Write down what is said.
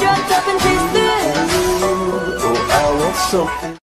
dropped up and tasted. Oh, I want something.